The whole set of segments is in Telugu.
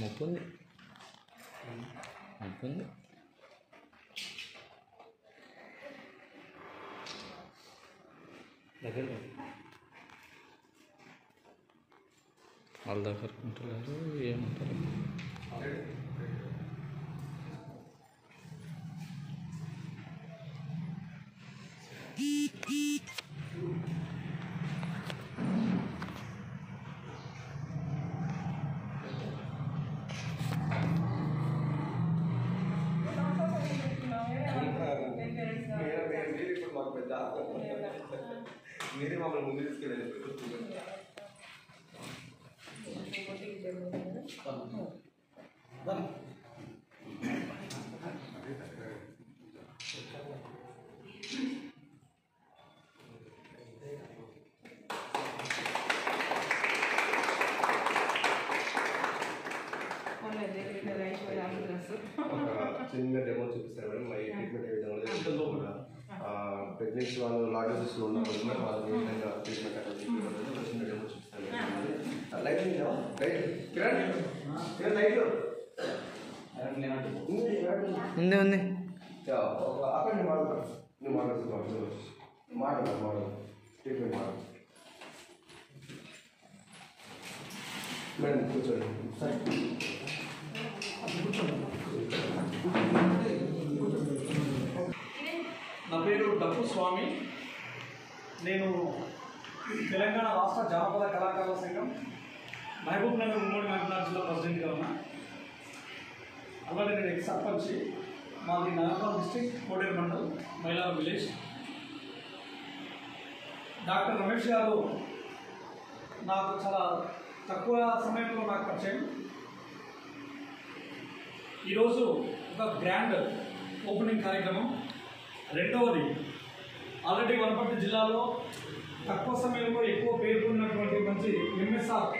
ముప్పు ఉంది ముప్పు ఉంది దగ్గర వాళ్ళ దగ్గర ఉంటున్నారు ఏమంటారు మీరే మీరు ఇప్పుడు మాకు పెద్ద మీరే మమ్మల్ని ముందు తీసుకెళ్ళారు ఒక చిన్న డెమో చూపిస్తారు మేడం. మా ఈ ట్రీట్మెంట్ ఏ విధంగా జరుగుతుందో ప్రెగ్నెన్సీ వాళ్ళు లాగేజెస్ ఉన్నప్పుడు కూడా వాళ్ళు ఏ విధంగా ట్రీట్మెంట్ అనేది తీసుకుంటారో ఒక చిన్న డెమో చూపిస్తారు మేడం. లైట్ ఉంది కదా? లైట్ కిరణ్ కిరణ్ లైట్ ఉంది ఉంది యా, ఒక- అక్కడ నేను మాట్లాడతాను నువ్వు మాట్లాడుతున్నావు మాట్లాడు మాట్లాడు ట్రీట్మెంట్ మాట్లాడు మేడం కూర్చోండి. నా పేరు డప్పు స్వామి. నేను తెలంగాణ రాష్ట్ర జానపద కళాకారుల సంఘం మహబూబ్ నగర్ ఉమ్మడి మహబూబ్నగర్ జిల్లా ప్రెసిడెంట్గా ఉన్నా అలాగే నేను ఎక్స్ సర్పంచ్ మాది నగరం district Koderu mandal Mylaram village. Doctor Ramesh garu నాకు చాలా తక్కువ సమయంలో నాకు పరిచయం. ఈరోజు ఒక గ్రాండ్ ఓపెనింగ్ కార్యక్రమం. రెండవది ఆల్రెడీ వనపర్తి జిల్లాలో తక్కువ సమయంలో ఎక్కువ పేర్కొన్నటువంటి మంచి ఎంఎస్ఆర్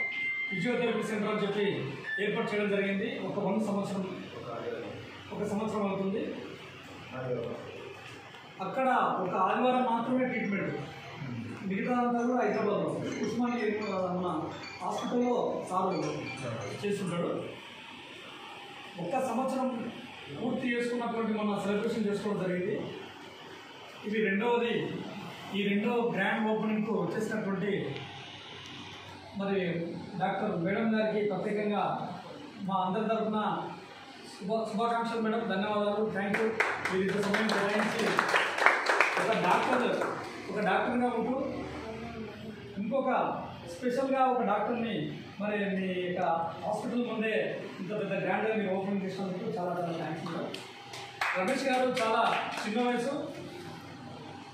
ఫిజియోథెరపీ సెంటర్ అని చెప్పి ఏర్పాటు చేయడం జరిగింది. ఒక వంద సంవత్సరం ఒక సంవత్సరం అవుతుంది. అక్కడ ఒక ఆదివారం మాత్రమే ట్రీట్మెంట్ మిగతా అంతా కూడా హైదరాబాద్లో ఉస్మానియా మన హాస్పిటల్లో సార్ చేస్తుంటాడు. ఒక్క సంవత్సరం పూర్తి చేసుకున్నటువంటి మన సెలబ్రేషన్ చేసుకోవడం జరిగింది. ఇది రెండవది ఈ రెండవ గ్రాండ్ ఓపెనింగ్కు వచ్చేసినటువంటి మరి డాక్టర్ మేడం గారికి ప్రత్యేకంగా మా అందరి తరఫున శుభ శుభాకాంక్షలు మేడం ధన్యవాదాలు థ్యాంక్ యూ మీరు ఇంత సమయం కేటాయించి ఒక డాక్టర్ ఒక డాక్టర్గా ఉంటూ ఇంకొక స్పెషల్గా ఒక డాక్టర్ని మరి మీ యొక్క హాస్పిటల్ ముందే ఇంత పెద్ద గ్రాండ్గా మీరు ఓపెన్ చేసినందుకు చాలా చాలా థ్యాంక్స్ రమేష్ గారు చాలా చిన్న వయసు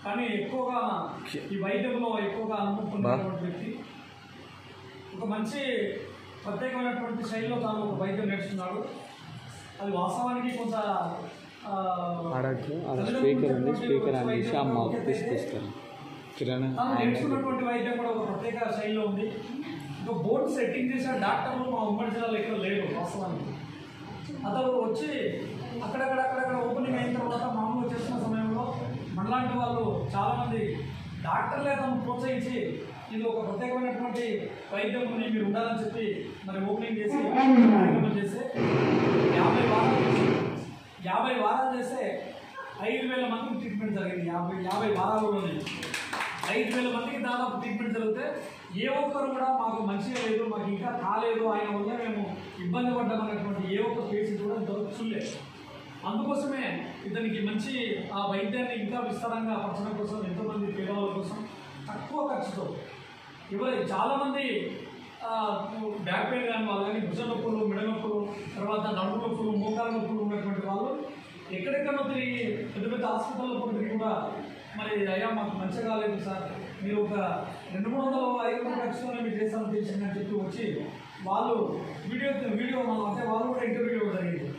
కానీ ఎక్కువగా ఈ వైద్యంలో ఎక్కువగా అనుభవం పొందినటువంటి వ్యక్తి. ఒక మంచి ప్రత్యేకమైనటువంటి శైలిలో తాను ఒక వైద్యం నేర్చుకున్నాడు. అది వాస్తవానికి కొంత స్పీకర్ ఉంది. స్పీకర్ కిరాణా నేర్చుకున్నటువంటి వైద్యం కూడా ఒక ప్రత్యేక శైలిలో ఉంది. ఒక బోర్డు సెట్టింగ్ చేసిన డాక్టర్లు మా ఉమ్మడి జిల్లాలో ఎక్కడ లేరు వాస్తవానికి. అతను వచ్చి అక్కడక్కడ అక్కడక్కడ ఓపెనింగ్ అయిన తర్వాత మామూలు చేసిన సమయంలో మనలాంటి వాళ్ళు చాలామంది డాక్టర్లే తను ప్రోత్సహించి ఇది ఒక ప్రత్యేకమైనటువంటి వైద్యం మీరు ఉండాలని చెప్పి మరి ఓపెనింగ్ చేసి కార్యక్రమం చేస్తే యాభై వారాలు చేసి యాభై వారాలు చేస్తే ఐదు వేల మందికి ట్రీట్మెంట్ జరిగింది. యాభై యాభై వారాల్లోనే. ఐదు వేల మందికి దాదాపు ట్రీట్మెంట్ జరిగితే ఏ ఒక్కరు కూడా మాకు మంచిగా లేదు మాకు ఇంకా కాలేదు ఆయన వల్ల మేము ఇబ్బంది పడ్డామనేటువంటి ఏ ఒక్క పేషెంట్ కూడా ఇంతవరకు చూడలేదు. అందుకోసమే ఇతనికి మంచి ఆ వైద్యాన్ని ఇంకా విస్తారంగా పరచడం కోసం ఎంతోమంది పేదవాళ్ళ కోసం తక్కువ ఖర్చుతో ఇవ్వలేదు చాలామంది బ్యాక్ పెయిన్ కానీ వాళ్ళు కానీ భుజ నొప్పులు మెడ నొప్పులు తర్వాత నడుము నొప్పులు మోకాల నొప్పులు ఉన్నటువంటి వాళ్ళు ఎక్కడెక్కడో తిరిగి పెద్ద పెద్ద హాస్పిటల్లో తిరిగి కూడా మరి అయ్యా మాకు మంచిగా కాలేదు సార్. మీరు ఒక రెండు మూడు వందల ఐదు వందల ఖర్చుతోనే మీకు చేస్తాను తెలిసిందని చెప్పి వచ్చి వాళ్ళు వీడియో వీడియో మనం అంటే వాళ్ళు కూడా ఇంటర్వ్యూ ఇవ్వడం జరిగింది.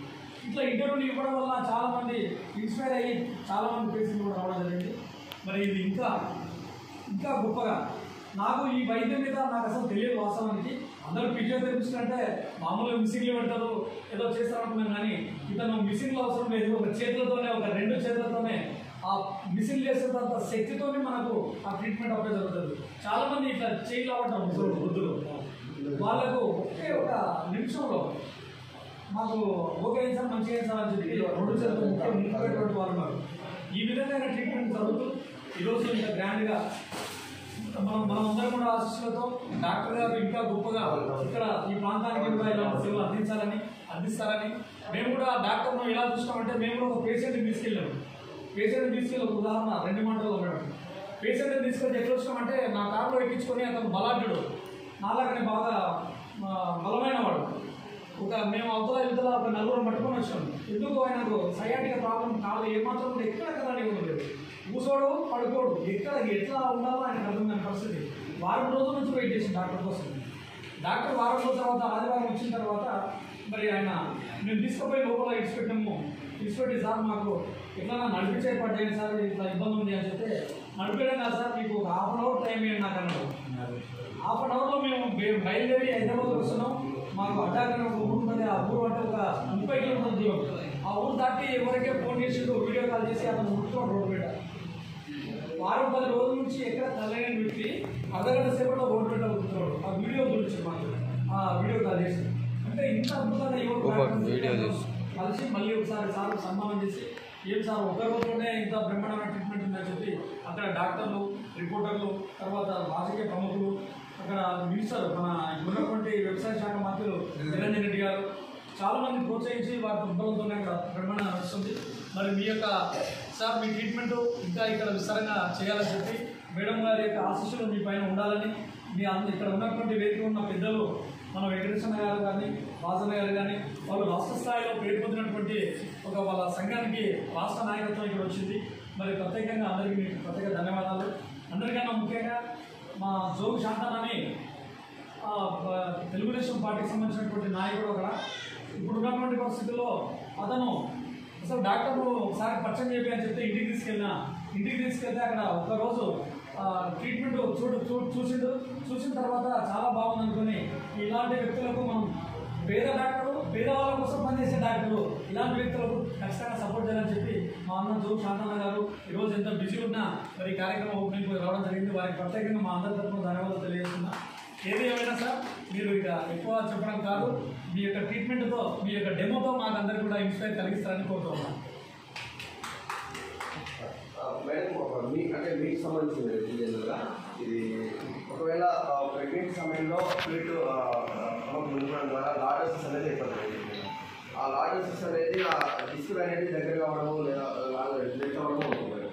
ఇట్లా ఇంటర్వ్యూలు ఇవ్వడం వల్ల చాలామంది ఇన్స్పైర్ అయ్యి చాలామంది పేషెంట్లు కూడా రావడం జరిగింది. మరి ఇది ఇంకా ఇంకా గొప్పగా. నాకు ఈ వైద్యం మీద నాకు అసలు తెలియదు వాస్తవానికి. అందరూ ఫిజియోథెరపిస్ట్ అంటే మామూలుగా మిషన్లు పెడతారు ఏదో చేస్తారు అనుకున్నాను కానీ ఇతను మిషన్లు అవసరం లేదు. ఒక చేతులతోనే ఒక రెండు చేతులతోనే ఆ మిషన్ చేసేంత శక్తితోనే మనకు ఆ ట్రీట్మెంట్ అవ్వడం జరుగుతుంది. చాలా మంది ఇట్లా చేయలు అవ్వటం వృద్ధులు వాళ్ళకు ఒకే ఒక నిమిషంలో మాకు ఓకే సార్ మంచిగా సార్ అని చెప్పి రెండు చేతులు వాళ్ళు మాకు ఈ విధంగా ట్రీట్మెంట్ జరుగుతూ ఈరోజు ఇంత గ్రాండ్గా మనం మనం కూడా ఆశీస్సులతో డాక్టర్ గారు ఇంకా గొప్పగా ఇక్కడ ఈ ప్రాంతానికి కూడా ఇలా సేవలు అందించాలని అందిస్తారని మేము కూడా డాక్టర్ను ఎలా చూస్తామంటే మేము కూడా ఒక పేషెంట్ని తీసుకెళ్ళాము. పేషెంట్ తీసుకెళ్ళి ఒక ఉదాహరణ రెండు మాటల్లో మేడం పేషెంట్ని తీసుకొని ఎట్లా వచ్చినామంటే నా కారులో ఎక్కించుకొని అతను బలాఢ్యుడు. నాలాగనే బాగా బలమైన వాడు ఒక మేము అవతల ఇవతల ఒక నలుగురు పట్టుకొని వచ్చాం. ఎందుకు ఆయనకు సయాటిక ప్రాబ్లం కాదు? ఏమాత్రం ఎక్కడ కదా లేదు కూసోడు పడుకోడు. ఎక్కడ ఎట్లా ఉండాలో ఆయన అర్థం కాని పరిస్థితి. వారం రోజుల నుంచి వెయిట్ చేసి డాక్టర్ కోసం. డాక్టర్ వారం రోజుల తర్వాత ఆదివారం వచ్చిన తర్వాత మరి ఆయన మేము తీసుకుపోయి లోపల ఇడిచిపెట్టాము. ఇడిచిపెట్టి సార్ మాకు ఎట్లా నడిపించే పడ్డాయి సార్ ఇట్లా ఇబ్బంది ఉంది అని చెప్తే నడిపేయడం కాదు సార్ మీకు ఒక హాఫ్ అన్ అవర్ టైం ఇవ్వండి నాకు అన్నాడు హాఫ్ అన్ అవర్లో మేము బయలుదేరి హైదరాబాద్ వస్తున్నాం. మాకు అడ్డాకని ఒక ఊరు ఉన్నది ఆ ఊరు అంటే ఒక ముప్పై కిలోమీటర్ల దూరం. ఆ ఊరు దాటి ఎవరికే ఫోన్ చేసిండు వీడియో కాల్ చేసి అతను ముట్టుకోండి రోడ్డు మీద. వారం పది రోజుల నుంచి ఎక్కడ తల్లని వ్యక్తి అర్ధగంట సేపట్లో రోడ్డు మీద కూర్చున్నాడు. ఆ వీడియో గురించి మాకు. ఆ వీడియో కాల్ చేసి అంటే ఇంత అద్భుతంగా ఎవరు వీడియో చేసి. కలిసి మళ్ళీ ఒకసారి సార్ సన్మానం చేసి ఏం సార్ ఒక రోజులోనే ఇంత బ్రహ్మాండమైన ట్రీట్మెంట్ ఉందని చెప్పి అక్కడ డాక్టర్లు రిపోర్టర్లు తర్వాత రాజకీయ ప్రముఖులు అక్కడ మినిస్టర్ మన ఉన్నటువంటి వ్యవసాయ శాఖ మంత్రులు నిరంజన్ రెడ్డి గారు చాలా మంది ప్రోత్సహించి వారి దుబ్బలతోనే అక్కడ బ్రహ్మాండం నడుస్తుంది. మరి మీ యొక్క సార్ మీ ట్రీట్మెంట్ ఇంకా ఇక్కడ విస్తారంగా చేయాలని చెప్పి మేడం గారి యొక్క ఆశీస్సులు మీ పైన ఉండాలని మీ అంత ఇక్కడ ఉన్నటువంటి వేదిక ఉన్న పెద్దలు మన వెంకటేశ్వర గారు కానీ వాసన గారు కానీ వాళ్ళు రాష్ట్ర స్థాయిలో పేరు పొందినటువంటి ఒక వాళ్ళ సంఘానికి రాష్ట్ర నాయకత్వం ఇక్కడ వచ్చింది. మరి ప్రత్యేకంగా అందరికీ ప్రత్యేక ధన్యవాదాలు. అందరికన్నా ముఖ్యంగా మా జోగు శాంతనాని తెలుగుదేశం పార్టీకి సంబంధించినటువంటి నాయకుడు అక్కడ. ఇప్పుడు ఉన్నటువంటి పరిస్థితుల్లో అతను అసలు డాక్టర్ ఒకసారి పరిచయం చెప్పి అని చెప్తే ఇంటికి తీసుకెళ్ళిన ఇంటికి తీసుకెళ్తే అక్కడ ఒక్కరోజు ట్రీట్మెంట్ చూడు చూ చూసిండు. చూసిన తర్వాత చాలా బాగుంది అనుకుని ఇలాంటి వ్యక్తులకు మనం పేద డాక్టర్లు పేదవాళ్ళ కోసం పనిచేసే డాక్టర్లు ఇలాంటి వ్యక్తులకు ఖచ్చితంగా సపోర్ట్ చేయాలని చెప్పి మా అన్న జో శాంతన్న గారు ఈరోజు ఎంత బిజీ ఉన్నా మరి కార్యక్రమం ఓపెనింగ్ రావడం జరిగింది. వారికి ప్రత్యేకంగా మా అందరి తరఫున ధన్యవాదాలు తెలియజేస్తున్నా. ఏది ఏమైనా సార్ మీరు ఇక ఎక్కువ చెప్పడం కాదు. మీ యొక్క ట్రీట్మెంట్తో మీ యొక్క డెమోతో మాకు అందరికీ కూడా ఇన్స్పైర్ కలిగిస్తారని కోరుతున్నాను. మేడం మీ అంటే మీకు సంబంధించింది జనరల్గా ఇది ఒకవేళ ప్రెగ్నెంట్ సమయంలో ఫ్లూయిడ్ ఉండడం ద్వారా లాటోసిస్ అనేది ఏర్పడుతుంది ఆ లాటోసిస్ అనేది ఆ డిస్క్ అనేది దగ్గర కావడము లేదా లెట్ అవ్వడము ఉంటుంది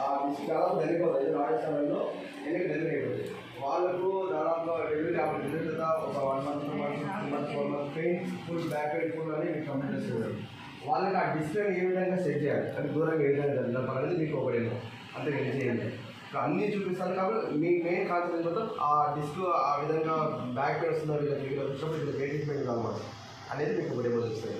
ఆ డిస్క్ చాలా దగ్గర అవుతుంది సమయంలో ఎందుకు దగ్గర అయిపోతుంది వాళ్ళకు దాదాపుగా డెలివరీ యాభై డెలివరీ ఒక one month one month one month pain full back pain full అని కంప్లీట్ చేస్తున్నారు వాళ్ళకి ఆ డిస్ప్లే ఏ విధంగా సెట్ చేయాలి? అంటే దూరంగా ఏ విధంగా జరగడం అనేది మీకు ఒకటేమో అంతే నేను చేయండి అన్నీ చూపిస్తాను కాబట్టి మీ మెయిన్ కాన్సెప్ట్ మొత్తం ఆ డిస్క్ ఆ విధంగా బ్యాక్ పెయిన్ వస్తుందా వీళ్ళకి వీళ్ళకి వచ్చినప్పుడు వీళ్ళకి ఏ ట్రీట్మెంట్ కావాలన్నమాట అనేది మీకు ఒకటేమో తెలుస్తుంది.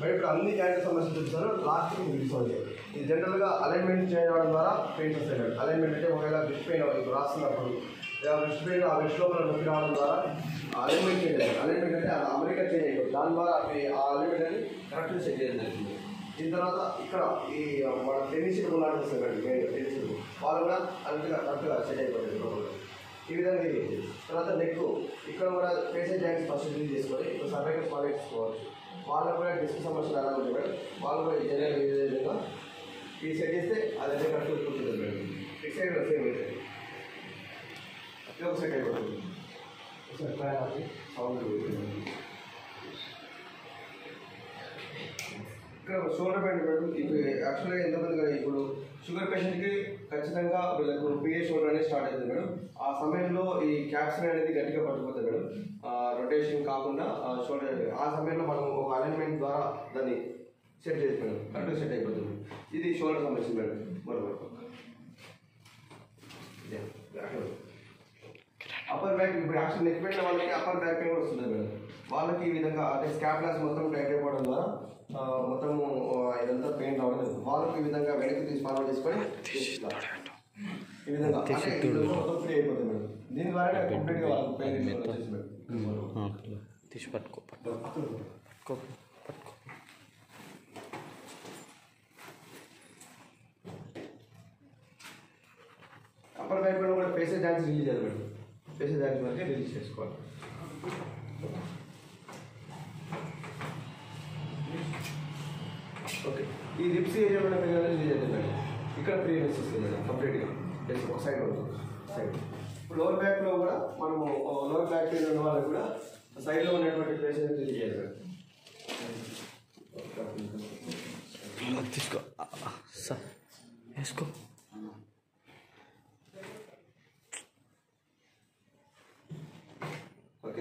మరి ఇప్పుడు అన్ని జాయింట్ సమస్యలు చూపిస్తారు. లాస్ట్ మీకు డిస్కౌంట్ చేయాలి. ఇది జనరల్గా అలైన్మెంట్ చేయడం ద్వారా పెయిన్స్ వస్తాయి అలైన్మెంట్ అంటే ఒకవేళ బ్రిస్ట్ పెయిన్ ఇప్పుడు రాస్తున్నప్పుడు లేదా బ్రిస్ట్ ఆ బ్రిస్ట్ లోపల నొప్పి రావడం ద్వారా అలైన్మెంట్ చేయాలి అలైన్మెంట్ అంటే అమెరికా చేంజ్ దాని ద్వారా ఆ అలైన్మెంట్ అని కరెక్ట్ సెట్ చేయడం జరిగింది దీని తర్వాత ఇక్కడ ఈ మన టెన్నిస్ ఉన్నాడు వస్తుంది మెయిన్ టెన్నిస్ వాళ్ళు కూడా అంతగా కరెక్ట్గా సెట్ అయిపోతుంది లోపల ఈ విధంగా ఇది తర్వాత నెక్ ఇక్కడ కూడా పేషెంట్ జాయింట్స్ ఫస్ట్ రిలీజ్ చేసుకొని ఇప్పుడు సర్వైకల్ స్పాట్ చేసుకోవచ్చు వాళ్ళకు కూడా డిస్క్ సమస్యలు ఎలా ఉంటాయి మేడం? వాళ్ళు కూడా జనరల్ విధంగా ఇది సెట్ చేస్తే అది అదే కరెక్ట్ ఉంటుంది మేడం. ఫిక్స్ అయిన సేమ్ అయితే. ఇది సెట్ అయిపోతుంది ఒకసారి ట్రై అది సౌండ్ ఇక్కడ షోల్డర్ పెయిన్ మేడం ఇప్పుడు యాక్చువల్గా ఎంతమంది కదా ఇప్పుడు షుగర్ పేషెంట్కి ఖచ్చితంగా వీళ్ళకు పిఏ షోల్డర్ అనేది స్టార్ట్ అవుతుంది మేడం ఆ సమయంలో ఈ క్యాప్సిన్ అనేది గట్టిగా పట్టుకుపోతుంది మేడం రొటేషన్ కాకుండా షోల్డర్ ఆ సమయంలో మనం ఒక అలైన్మెంట్ ద్వారా దాన్ని సెట్ చేసి మేడం కరెక్ట్గా సెట్ అయిపోతుంది ఇది షోల్డర్ సంబంధించింది మేడం మరొక అప్పర్ బ్యాక్ ఇప్పుడు యాక్షన్ నెక్ పెట్టిన వాళ్ళకి అప్పర్ బ్యాక్ పెయిన్ కూడా వస్తుంది మేడం. వాళ్ళకి ఈ విధంగా అంటే స్కాప్ లాస్ మొత్తం టైట్ అయిపోవడం ద్వారా మొత్తము ఆ, ఇదంతా పెయిన్ రావడం జరుగుతుంది. వాళ్ళకి ఈ విధంగా వెనక్కి తీసి ఫార్వర్డ్ చేసుకొని. ఈ విధంగా. అంటే మొత్తం ఫ్రీ అయిపోతుంది మేడం. దీని ద్వారా కంప్లీట్గా వాళ్ళకి పెయిన్ వచ్చేసి మేడం. తీసి పట్టుకో పట్టుకో. పట్టుకో అప్పర్ బ్యాక్ కూడా ఫేసెస్ డాన్స్ రిలీజ్ చేయాలి మేడం. వేసేదాని వరకే రిలీజ్ చేసుకోవాలి. ఓకే ఈ రిప్స్ ఏమైనా పిల్లలు రిలీజ్ అవుతుంది ఇక్కడ ఫ్రీ వస్తుంది మేడం కంప్లీట్గా జస్ట్ ఒక సైడ్ ఉంటుంది. సైడ్ లోవర్ బ్యాక్లో కూడా మనము లోవర్ బ్యాక్ పెయిన్ ఉన్న వాళ్ళకి కూడా సైడ్లో ఉన్నటువంటి ప్లేసెస్ రిలీజ్ చేయాలి మేడం తీసుకో. వేసుకో.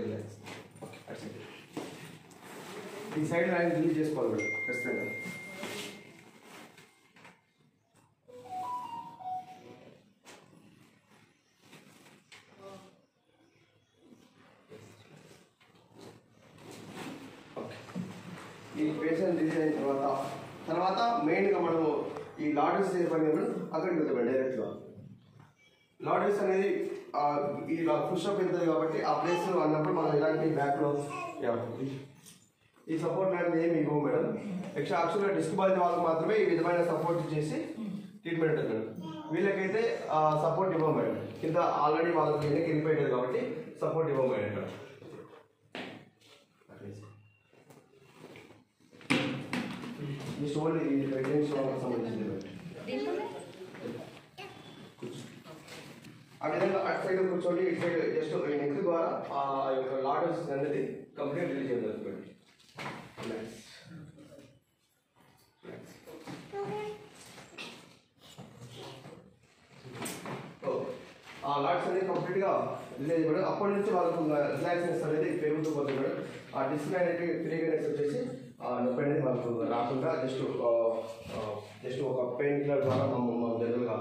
రిలాక్స్ ఓకే అటు సైడ్ ఈ సైడ్ రాయి రిలీజ్ చేసుకోవాలి మేడం ఖచ్చితంగా. ఈ పేషెంట్ రిలీజ్ అయిన తర్వాత తర్వాత మెయిన్గా మనము ఈ లాడెస్ పని అక్కడికి వెళ్తాం డైరెక్ట్గా లాడర్స్ అనేది ఇలా ఈ పుషప్ వెళ్తుంది కాబట్టి ఆ ప్లేస్ అన్నప్పుడు మనం ఇలాంటి బ్యాక్లో ఈ సపోర్ట్ లాంటిది ఏమి ఇవ్వవు మేడం ఎక్స్ట్రా యాక్చువల్గా డిస్క్ బాధిత వాళ్ళకి మాత్రమే ఈ విధమైన సపోర్ట్ చేసి ట్రీట్మెంట్ ఉంటుంది వీళ్ళకైతే సపోర్ట్ ఇవ్వం మేడం కింద ఆల్రెడీ వాళ్ళకి వెనక్కి వెళ్ళిపోయింది కాబట్టి సపోర్ట్ ఇవ్వం మేడం ఇక్కడ ఈ స్టోరీ ఈ ప్రెగ్నెన్సీ వాళ్ళకి సంబంధించింది మేడం ఆ విధంగా అటు సైడ్ కూర్చోండి ఇటు సైడ్ జస్ట్ నెక్ ద్వారా ఆ యొక్క లాటర్స్ అనేది కంప్లీట్ రిలీజ్ చేయడం Relax. ఆ లాడ్స్ అనేది కంప్లీట్గా రిలీజ్ అవ్వడం అప్పటి నుంచి వాళ్ళకు రిలాక్సెన్స్ అనేది పెరుగుతూ పోతుంది మేడం ఆ డిస్ప్లే అనేది ఫ్రీగానెస్ వచ్చేసి నొప్పి అనేది వాళ్ళకు రాకుండా జస్ట్ జస్ట్ ఒక పెయిన్ కిల్లర్ ద్వారా మా జనరల్గా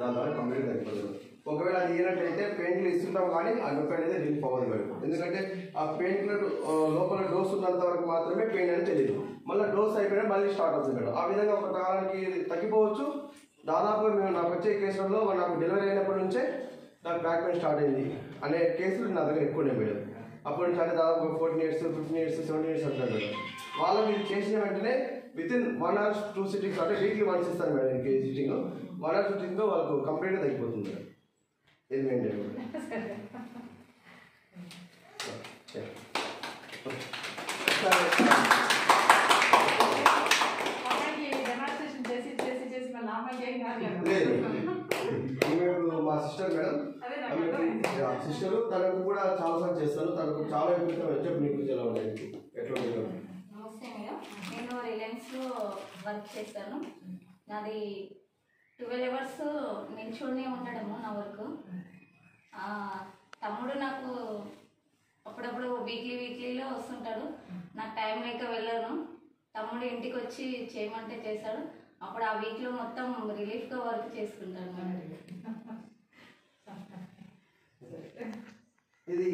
దాని ద్వారా కంప్లీట్గా అయిపోతుంది ఒకవేళ అది ఏనట్టయితే పెయింట్లు ఇస్తుంటాం కానీ ఆ నొప్పి అనేది రిలీఫ్ అవ్వదు మేడం. ఎందుకంటే ఆ పెయిన్ లోపల డోస్ ఉన్నంత వరకు మాత్రమే పెయిన్ అనేది తెలియదు మళ్ళీ డోస్ అయిపోయినా మళ్ళీ స్టార్ట్ అవుతుంది మేడం. ఆ విధంగా ఒక కాలానికి తగ్గిపోవచ్చు. దాదాపు మేము నాకు వచ్చే కేసులలో నాకు డెలివరీ అయినప్పటి నుంచే నాకు బ్యాక్ పెయిన్ స్టార్ట్ అయింది అనే కేసులు నా దగ్గర ఎక్కువనే మేడం. అప్పటి నుంచి అంటే దాదాపు fourteen years fifteen years seventeen years అంటారు మేడం. వాళ్ళు మీరు చేసిన వెంటనే within one hour two sittings అంటే వీక్లీ వన్స్ ఇస్తాను మేడం కేజీ సిట్టింగ్ వన్ అవర్ సిట్టింగ్లో వాళ్ళకు కంప్లీట్గా తగ్గిపోతుంది మేడం. ఇది మెయిన్ మా సిస్టర్ మేడం. సిస్టర్ తనకు కూడా చాలా సార్లు చేస్తాను. తనకు చాలా ఎక్కువ చెప్పు మీకు ఎలా ఉన్నాయి? ఎట్లా ఉంటుంది నమస్తే మేడం. నేను రిలయన్స్లో వర్క్ చేస్తాను. నాది ట్వెల్వ్ అవర్స్ నిల్చొని ఉండడము నా వర్క్. తమ్ముడు నాకు అప్పుడప్పుడు వీక్లీ వీక్లీలో వస్తుంటాడు. నాకు టైం లేక వెళ్ళాను. తమ్ముడు ఇంటికి వచ్చి చేయమంటే చేశాడు అప్పుడు ఆ వీక్లో మొత్తం రిలీఫ్గా వర్క్ చేసుకుంటాను ఇది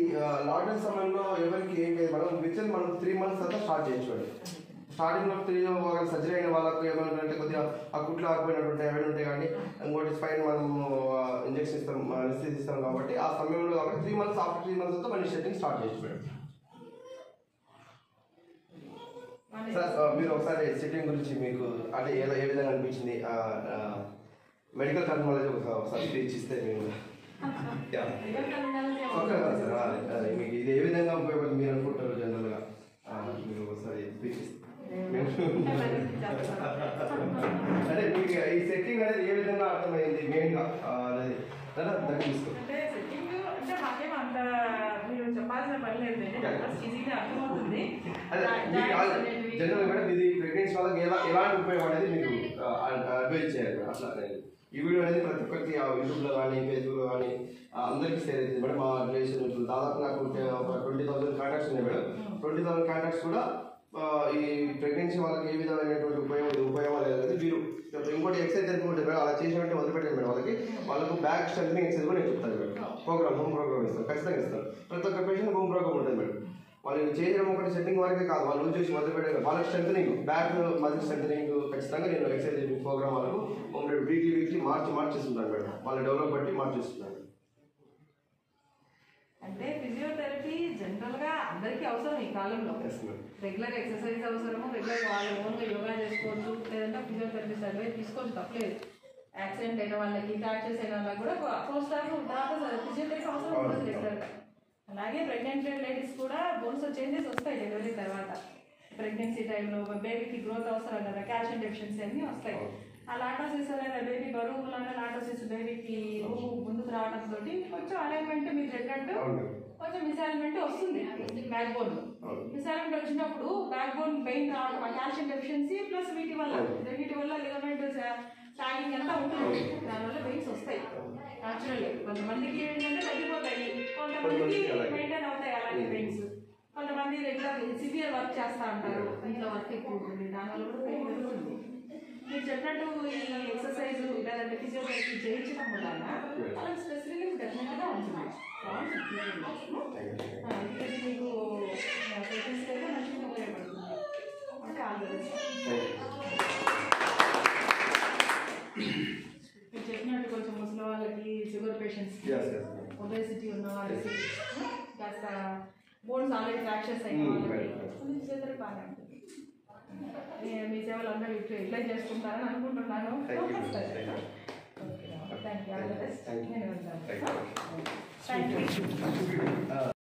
లాక్డౌన్ సమయంలో ఎవరికి ఏం లేదు మేడం. విత్ ఇన్ మనం త్రీ మంత్స్ అంతా స్టార్ట్ చేయించుకోండి. స్టార్టింగ్లో త్రీ సర్జరీ అయిన వాళ్ళకు ఏమైనా అంటే కొద్దిగా ఆ కుట్లు ఆగిపోయినట్టు ఉంటాయి అవన్నీ ఉంటాయి కానీ ఇంకోటి స్పైన్ మనం ఇంజెక్షన్ ఇస్తాం ఇస్తాం కాబట్టి ఆ సమయంలో కాబట్టి three months after three months అంతా మళ్ళీ సెట్టింగ్ స్టార్ట్ చేయొచ్చు మేడం సార్ మీరు ఒకసారి సిట్టింగ్ గురించి మీకు అంటే ఏ ఏ విధంగా అనిపించింది మెడికల్ టెక్నాలజీ ఒకసారి స్పీచ్ ఇస్తే మేము యా. ఓకే సార్ అదే, అదే. మీకు ఇది ఏ విధంగా ఉపయోగపడుతుంది మీరు అనుకుంటారు జనరల్గా ఆ, మీరు ఒకసారి స్పీచ్ ఇస్తే అంటే మీకు ఈ సెట్టింగ్ అనేది ఏ విధంగా అర్థమైంది మెయిన్గా అనేది దాన్ని దాన్ని తీసుకో అంటే సెట్టింగ్ అంటే మాకేం అంత మీరు చెప్పాల్సిన పని లేదు ఈజీగా అర్థమవుతుంది అదే జాయింట్స్ అనేటివి. జనరల్ మేడం ఇది ప్రెగ్నెన్సీ వాళ్ళకి ఎలా ఎలాంటి ఉపయోగం అనేది మీకు అడ్వైజ్ చేయాలి మేడం. అట్లా. ఈ వీడియో అనేది ప్రతి ఒక్కరికి ఆ యూట్యూబ్లో కానీ ఫేస్బుక్లో కానీ అందరికీ షేర్ అవుతుంది. మేడం మా రిలేషన్ దాదాపు నాకు ఒక ట్వంటీ థౌసండ్ కాంటాక్ట్స్ ఉన్నాయి మేడం. ట్వంటీ థౌసండ్ కాంటాక్ట్స్ కూడా ఈ ప్రెగ్నెన్సీ వాళ్ళకి ఏ విధమైనటువంటి ఉపయోగం ఉపయోగం లేదు ఇంకోటి ఎక్సైజ్ థెరపీ అలా చేసినట్టు వదిలిపెట్టాను మేడం వాళ్ళకి. వాళ్ళకు బ్యాక్ స్ట్రెంగ్ ఎక్సైజ్ కూడా నేను చెప్తాను మేడం. ప్రోగ్రామ్ హోమ్ ప్రోగ్రామ్ ఇస్తాను. ఖచ్చితంగా ఇస్తాను. ప్రతి ఒక్క పేషెంట్ హోమ్ ప్రోగ్రామ్ ఉంటుంది మేడం. వాళ్ళు చేయడం ఒకటి సెట్టింగ్ వరకే కాదు. వాళ్ళు యూజ్ చేసి వదిలిపెట్టారు వాళ్ళకి స్ట్రెంగ్ బ్యాక్ మధ్య స్ట్రెంగ్ ఖచ్చితంగా నేను ఎక్సైజ్ ప్రోగ్రామ్ వాళ్ళకు హోమ్ వీక్లీ వీక్లీ మార్చి మార్చేస్తుంటాను మేడం. వాళ్ళ డెవలప్ బట్టి మార్చేస్తున్నాను అంటే ఫిజియోథెరపీ జనరల్గా అందరికీ అవసరం ఈ కాలంలో. రెగ్యులర్ ఎక్సర్సైజ్ అవసరము రెగ్యులర్ వాళ్ళు ఓన్గా యోగా చేసుకోవచ్చు లేదంటే ఫిజియోథెరపిస్ట్ అడ్వైస్ తీసుకోవచ్చు తప్పలేదు. యాక్సిడెంట్ అయిన వాళ్ళకి ఫ్రాక్చర్స్ అయిన వాళ్ళకి కూడా పోస్ట్ ఆఫ్ తర్వాత ఫిజియోథెరపీ అవసరం ఉంటుంది రెగ్యులర్గా అలాగే ప్రెగ్నెంట్ లేడీస్ కూడా బోన్స్ చేంజెస్ వస్తాయి డెలివరీ తర్వాత. ప్రెగ్నెన్సీ టైంలో బేబీకి గ్రోత్ అవసరం కదా కాల్షియం డెఫిషియన్సీ అన్నీ వస్తాయి. ఆ లాటోసిస్ అనేది బేబీ బరువులాగా లాటోసిస్ బేబీకి ముందుకు రావడంతో కొంచెం అలైన్మెంట్ మీరు అవును కొంచెం మిసాలిమెంట్ వస్తుంది. Back bone. మిసాలిమెంట్ వచ్చినప్పుడు బ్యాక్ బోన్ పెయిన్ రావడం కాల్షియం డెఫిషియన్సీ ప్లస్ వీటి వల్ల. వీటి వల్ల లిగమెంట్ సాగింగ్ అంతా ఉంటుంది. దానివల్ల పెయిన్స్ వస్తాయి. న్యాచురల్ కొంతమందికి ఏంటంటే తగ్గిపోతాయి. కొంతమందికి. మెయింటైన్ అవుతాయి అలాగే పెయిన్స్. కొంతమంది రెగ్యులర్ సివియర్ వర్క్ చేస్తూ ఉంటారు. ఇంట్లో వర్క్ ఎక్కువ ఉంటుంది. దానివల్ల కూడా పెయిన్ పెరుగుతుంది మీరు చెప్పినట్టు ఈ ఎక్సర్సైజ్ లేదంటే ఫిజియోథెరపీ చేయించడం వల్ల వాళ్ళకి స్ట్రెస్ రిలీఫ్ డెఫినెట్గా ఉంటుంది. ఇది మీకు అయితే మంచిగా ఉపయోగపడుతుంది ఓకే ఆల్ ద బెస్ట్ మీరు చెప్పినట్టు కొంచెం ముసలి వాళ్ళకి షుగర్ పేషెంట్స్. ఒబేసిటీ ఉన్న వాళ్ళకి కాస్త బోన్స్ ఆల్రెడీ ఫ్రాక్చర్స్ అయిన Hmm, వాళ్ళకి చేతులు బాగా మీ- సేవలు అందరూ ఇట్లా చేసుకుంటారని అనుకుంటున్నాను. Thank you. Thank you all the best